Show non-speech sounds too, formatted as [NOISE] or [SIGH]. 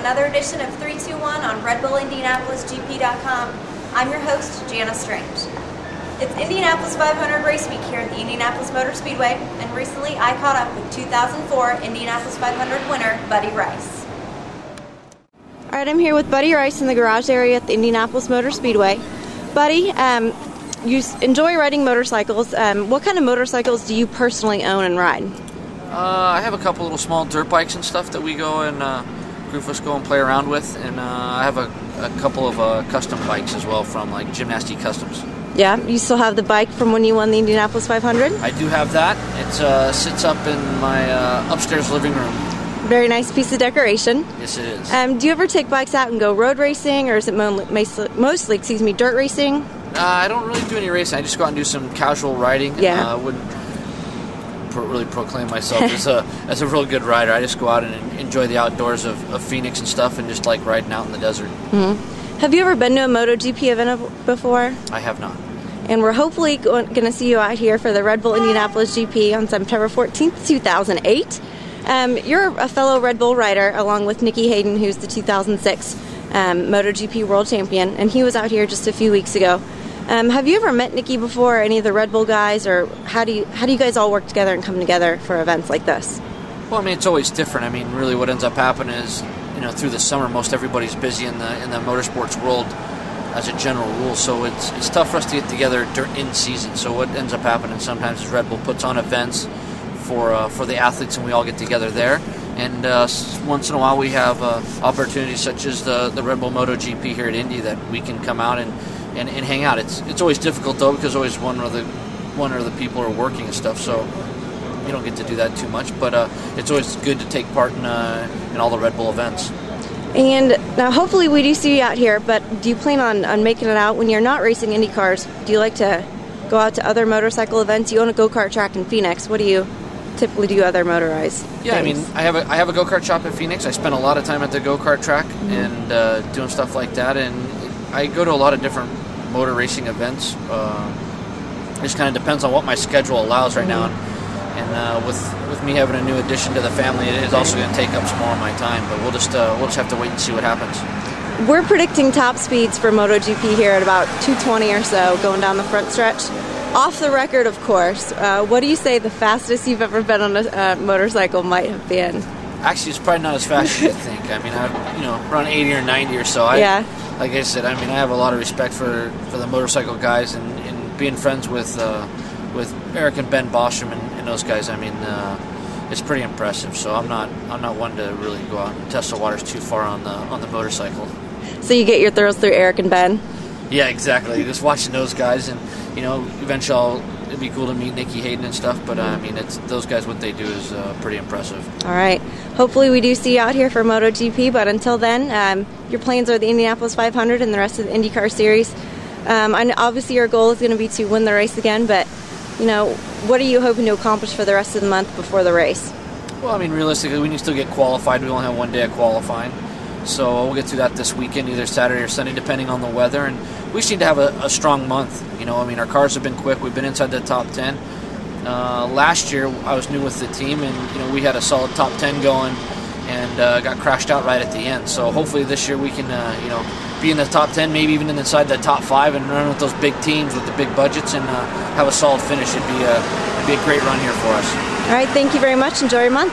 another edition of 321 on RedBullIndianapolisGP.com. I'm your host, Jana Strange. It's Indianapolis 500 race week here at the Indianapolis Motor Speedway, and recently I caught up with 2004 Indianapolis 500 winner, Buddy Rice. All right, I'm here with Buddy Rice in the garage area at the Indianapolis Motor Speedway. Buddy, um, you enjoy riding motorcycles. Um, what kind of motorcycles do you personally own and ride? Uh, I have a couple little small dirt bikes and stuff that we go and uh, group of us go and play around with, and uh, I have a, a couple of uh, custom bikes as well from like Gymnastic Customs. Yeah, you still have the bike from when you won the Indianapolis 500? I do have that. It uh, sits up in my uh, upstairs living room. Very nice piece of decoration. Yes, it is. Um, do you ever take bikes out and go road racing, or is it mo- mostly, excuse me, dirt racing? Uh, I don't really do any racing. I just go out and do some casual riding. Yeah. Uh, wouldn't pro- really proclaim myself as a [LAUGHS] as a real good rider. I just go out and enjoy the outdoors of, of Phoenix and stuff, and just like riding out in the desert. Mm-hmm. Have you ever been to a MotoGP event before? I have not. And we're hopefully going to see you out here for the Red Bull Indianapolis GP on September 14th, 2008. Um, you're a fellow Red Bull rider along with Nicky Hayden, who's the 2006 um, MotoGP World Champion, and he was out here just a few weeks ago. Um, have you ever met Nicky before, any of the Red Bull guys, or how do you how do you guys all work together and come together for events like this? Well, I mean, it's always different. I mean, really, what ends up happening is, you know, through the summer, most everybody's busy in the in the motorsports world as a general rule. So it's it's tough for us to get together in season. So what ends up happening sometimes is Red Bull puts on events for uh, for the athletes, and we all get together there. And uh, once in a while, we have uh, opportunities such as the the Red Bull MotoGP here at Indy that we can come out and and, and hang out. It's it's always difficult though because always one or the one or the people are working and stuff. So you don't get to do that too much. But uh, it's always good to take part in uh, in all the Red Bull events. And now, hopefully, we do see you out here. But do you plan on, on making it out when you're not racing Indy cars? Do you like to go out to other motorcycle events? You own a go kart track in Phoenix. What do you typically do other motorized? Yeah, things? I mean, I have a I have a go kart shop in Phoenix. I spend a lot of time at the go kart track mm-hmm. and uh, doing stuff like that. And I go to a lot of different motor racing events. Uh, it just kind of depends on what my schedule allows right now. And, uh, with with me having a new addition to the family, it is also going to take up some more of my time. But we'll just uh, we'll just have to wait and see what happens. We're predicting top speeds for MotoGP here at about 220 or so going down the front stretch. Off the record, of course. Uh, what do you say the fastest you've ever been on a motorcycle might have been? Actually, it's probably not as fast as you [LAUGHS] think. I mean, I you know run 80 or 90 or so. I, yeah like I said, I mean, I have a lot of respect for, for the motorcycle guys and, and being friends with uh, with Eric and Ben Bostrom and, and those guys. I mean, uh, it's pretty impressive. So I'm not I'm not one to really go out and test the waters too far on the on the motorcycle. So you get your thrills through Eric and Ben. Yeah, exactly. Just watching those guys, and you know, eventually I'll, it'd be cool to meet Nicky Hayden and stuff. But uh, I mean, it's those guys. What they do is uh, pretty impressive. All right. Hopefully, we do see you out here for MotoGP. But until then, um, your plans are the Indianapolis 500 and the rest of the IndyCar series. Um, and obviously, your goal is going to be to win the race again. But you know, what are you hoping to accomplish for the rest of the month before the race? Well, I mean, realistically, we need to still get qualified. We only have one day of qualifying. So we'll get through that this weekend, either Saturday or Sunday, depending on the weather. And we seem to have a, a strong month. You know, I mean, our cars have been quick. We've been inside the top 10. Uh, last year, I was new with the team, and, you know, we had a solid top 10 going and uh, got crashed out right at the end. So hopefully this year we can, uh, you know, be in the top 10, maybe even inside the top five, and run with those big teams with the big budgets and uh, have a solid finish. It'd be a, it'd be a great run here for us. All right, thank you very much. Enjoy your month.